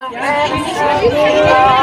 哎你喜